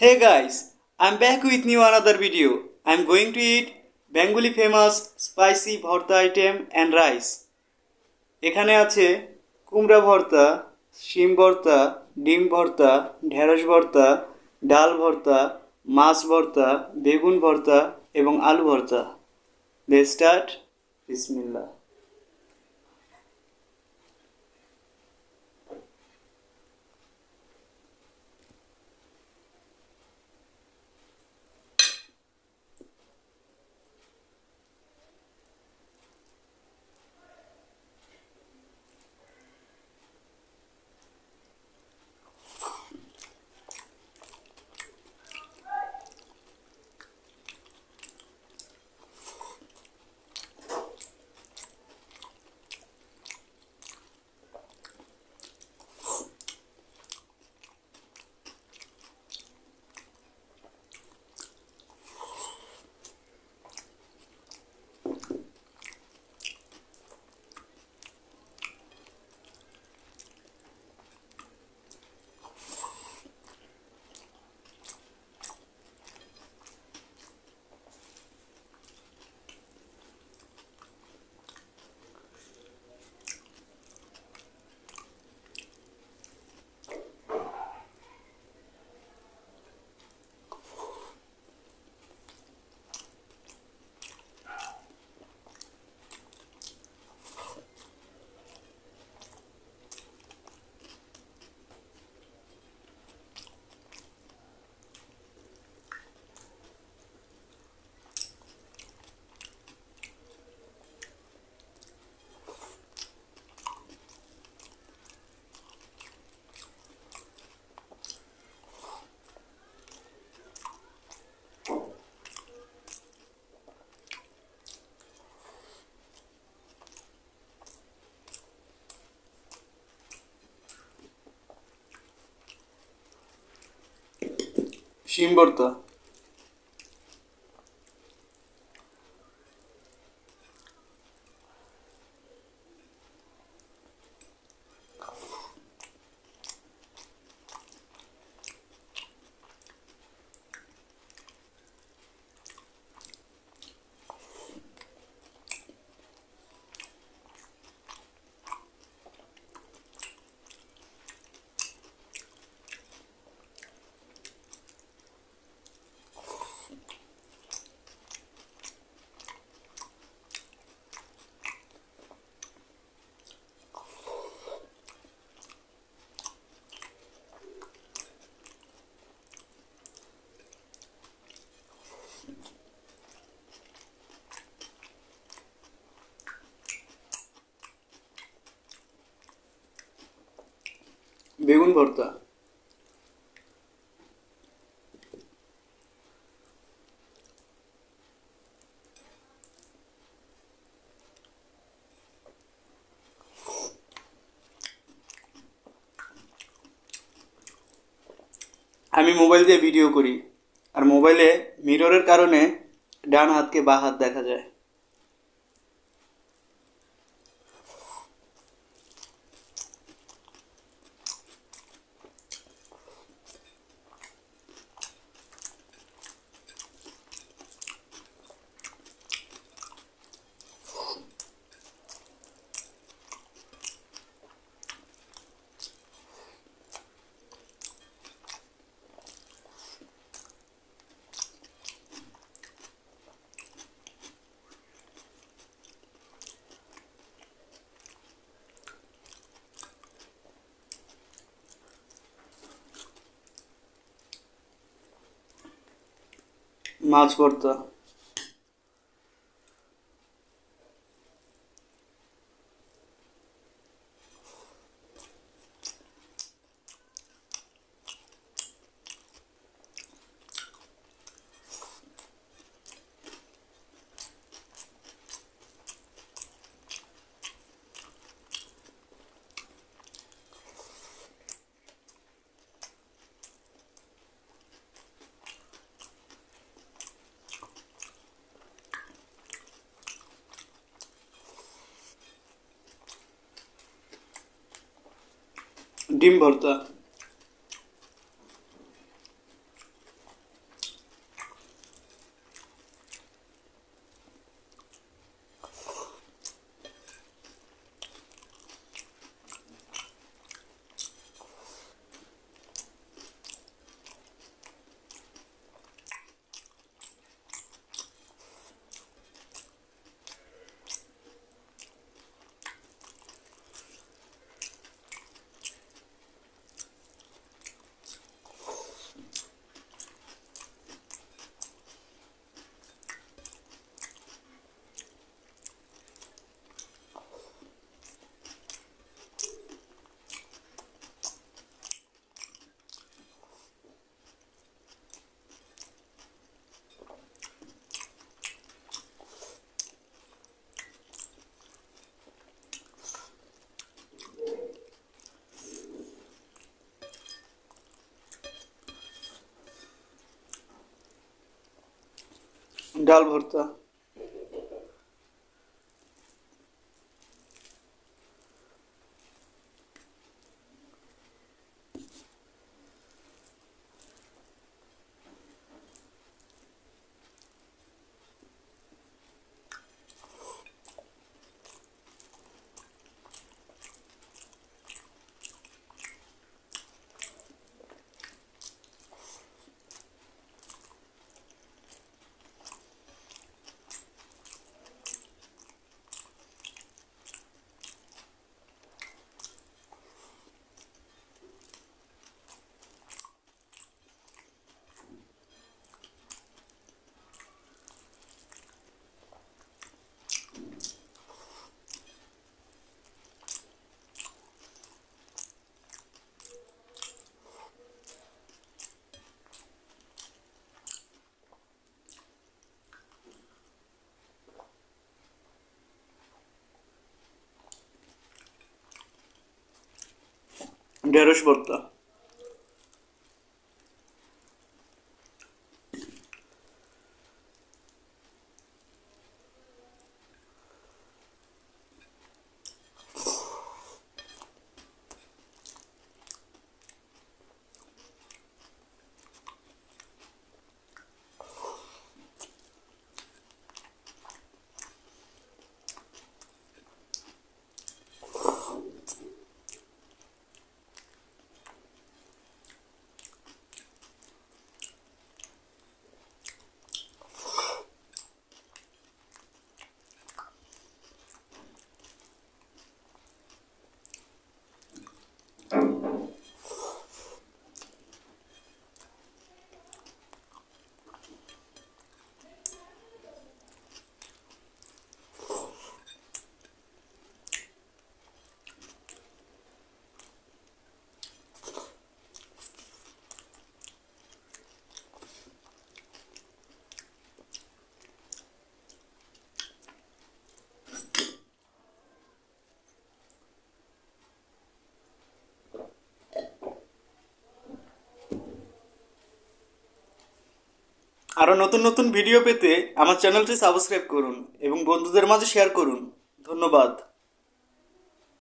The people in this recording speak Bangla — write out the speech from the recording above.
Hey guys, I'm back with new another video. I'm going to eat Bengali famous spicy ভর্তা item and rice. এখানে আছে কুমড়া ভর্তা শিম ভর্তা ডিম ভর্তা ঢেঁড়স ভর্তা ডাল ভর্তা মাছ ভর্তা বেগুন ভর্তা এবং আলু ভর্তা লে স্টার্ট বিসমিল্লাহ শিম বেগুন ভর্তা আমি মোবাইল দিয়ে ভিডিও করি, আর মোবাইলে মিররের কারণে ডান হাতকে বা হাত দেখা যায়। মাছ ভর্তা ডিম ভর্তা ডাল ভর্তা ঢেঁড়স ভর্তা আরও নতুন নতুন ভিডিও পেতে আমার চ্যানেলটি সাবস্ক্রাইব করুন এবং বন্ধুদের মাঝে শেয়ার করুন। ধন্যবাদ।